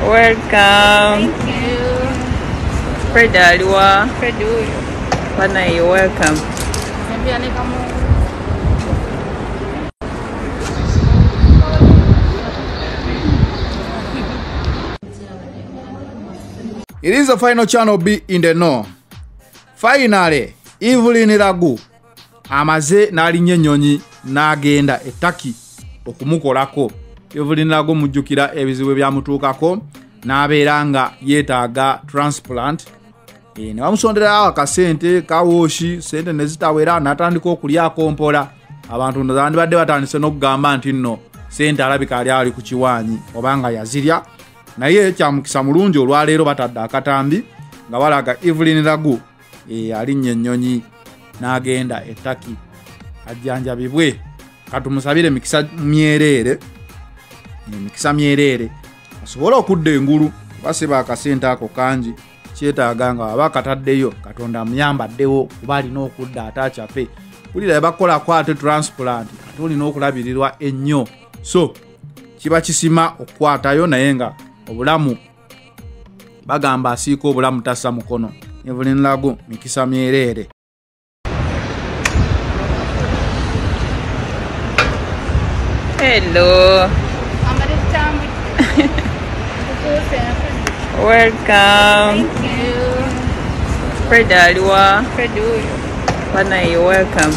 Welcome. Thank you. Fred aliwa. Fred huyu. Bana you welcome. Niambia ni kama It is the final channel B in the know. Finally, Evelyn Lagu amaze n'alinnya ennyonyi n'agenda ettaki okumukolako. Evelyn Lagu mujjukira ebizibu byamutuukako n'abeera nga yeetaaga transplant. E, ne bamusonderawo akasente kawooshi sente ne zitawera n'atandika okulyako mpola. Abantu nandibadde batandise n'okugamba nti nno sente alabika ali ali ku kiwaanyi oba nga yazirya. Naye kyamukisa mulungi olwaleero batadde akatambi nga balaga evelyn lagu e, alinnya ennyonyi n'agenda ettaki ajjanjabibwe katumusabire emikisa myereere emikisa myereere asobole okudda engulu basiba akasente ako kangi kyetaaga nga waba akataddeyo katonda amuyambaddewo kuba alina okudda ate akyafe. Bulira ebakolako ate transplant ate olina okulabirirwa ennyo. So kiba kisima okukwatayo naye nga obulamu bagamba asiika obulamu tassa mukono. Evelyn lago mikisa myereere Hello. Welcome. Thank you. Fred aliwa. Fred. Bana you welcome.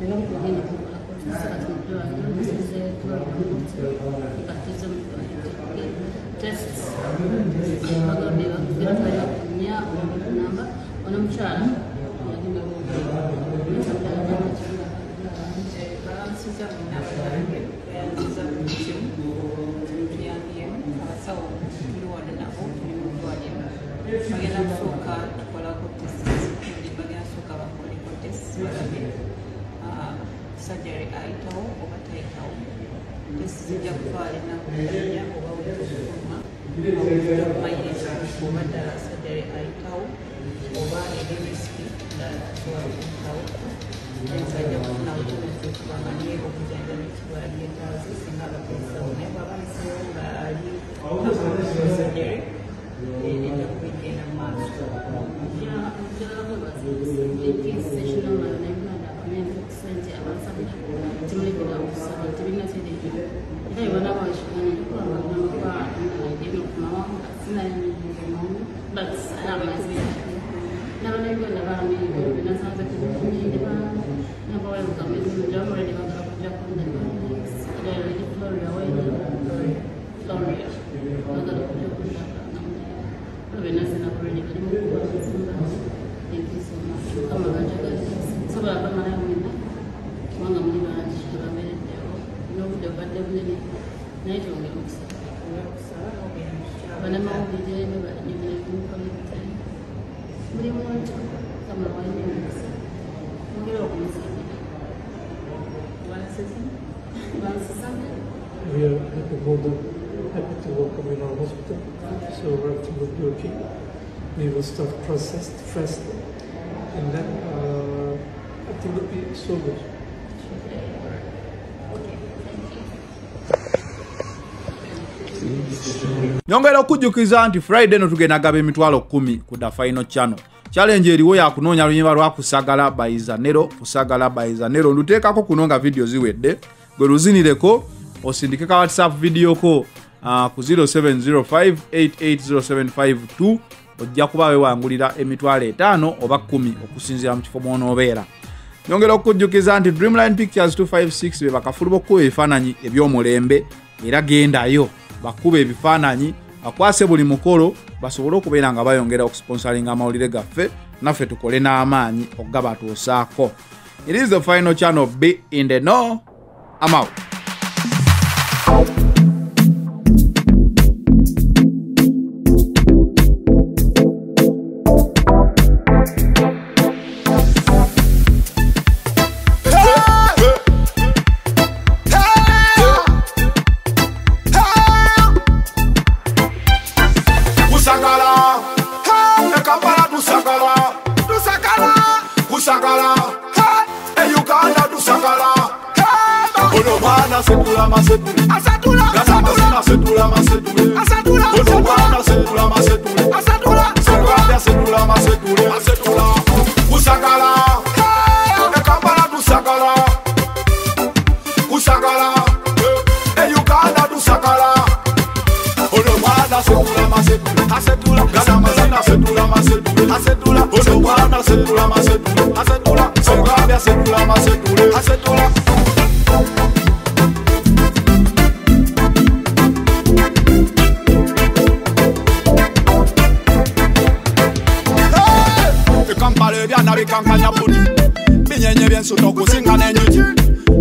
이런 고객이 그거하고 주스 같은 거 필요하고 이런 거 주스에 그걸 먹는지 이것도 좀 드레스 그거 내가 그래서 그냥 그나마 어느 차 여기 너무 Mengenang suka surgery eye tau aitau, tai tau this is your fault na kunya oba oba kuma my surgery eye tau ini miski da tua tau dan saja kuna oba tu mesti kuma ni oba tu jangan mesti kuma ni tau si singa oba tu sa ne baba ni sa oba ni surgery ini nak bikin nama are the We'll are happy, happy to welcome you in our hospital. So everything to be okay. We will start processed first, and then uh, it will be so good. Okay. Nyongera okujjukiza nti friday no tugenda gaba emitwalo 1 ku the final channel. Challenge eriwo yakunoonya luyimba lwa kusagala baizanero kusagala baizanero luteekako kuno nga vidiyo ziwedde. Gwe luzinireko osindike ka whatsapp video ko uh, ku 0705880752 ojja kuba wewangulira emitwalo etaano oba 10 okusinziira mu kifo mwonoobeera. Nyongera okukujjukiza nti dreamline pictures 256 be bakafulu b'okkuba ebifaananyi eby'omulembe era gendayo bakuba ebifaananyi bakwase buli mukolo basobole okubeera nga bayongera okusponsalinga amawulire gaffe naffe tukole n'amaanyi okugabatuusaako. It is the final channel. B in the no amount na setula la asatula gasata la. setula masetule asatula otoka na setula masetule asatula sokola na setula la, asetula kusakala kakambala tusakala kusakala eyuganda tusakala otoka na setula masetule asetula gasata na setula masetule asetula otoka na setula masetule asetula sokola la setula masetule asetula ekampala ebyana bikankanya budi binyenye byensuto okusinga n'enjuki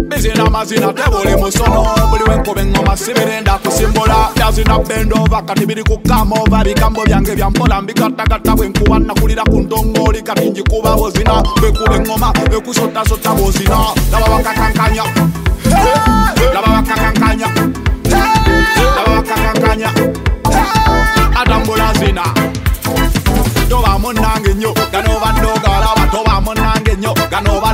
bizina amazina tebuli musono. Buli wenkuba eŋŋoma sibirenda kusimbula. Byazina bendova kati biri kukama ova bigambo byange byampola mbikattagatta bwenkuba nakulira ku ntongooli kati njikuba bozina bwekuba eŋŋoma ekusotasota bozina. Laba bakakankanya laba Ganó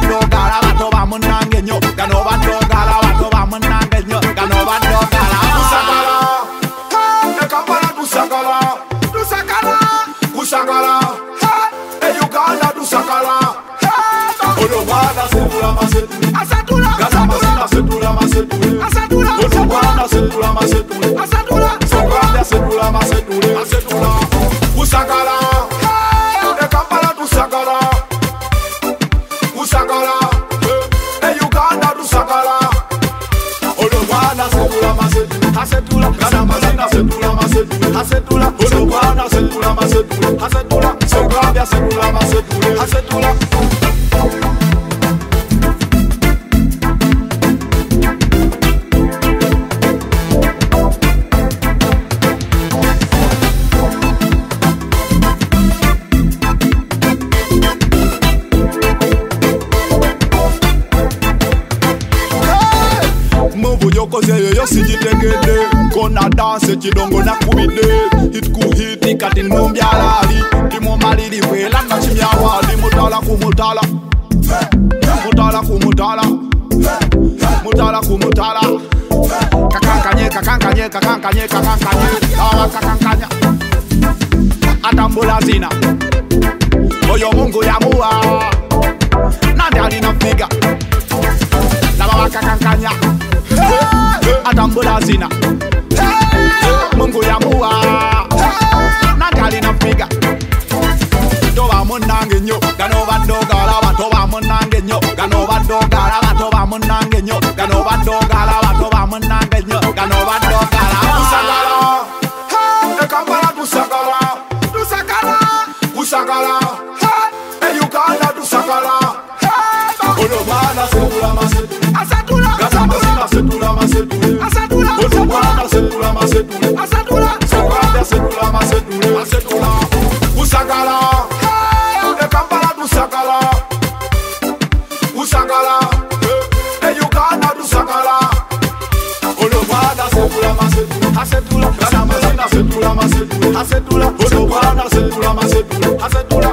yo sijitegede kona danse chidongo na kubide hitkuhiti kati numbyalali timomalili bwelanga chimyawali mutala kumutala mutala kumutala mutala kumutala kakankanye kakankanye kakankanye kakankanye. Ah, Awa kakankanya atambula zina oyo oh, mungu yamuwa nandi alina figa. Nabawakakankanya hey! Atambula zina. Mungu yamuwa natalina figa. Toba munange nnyo gano badde ogalaba Asedula, Asedula, Asedula, Asedula, Asedula.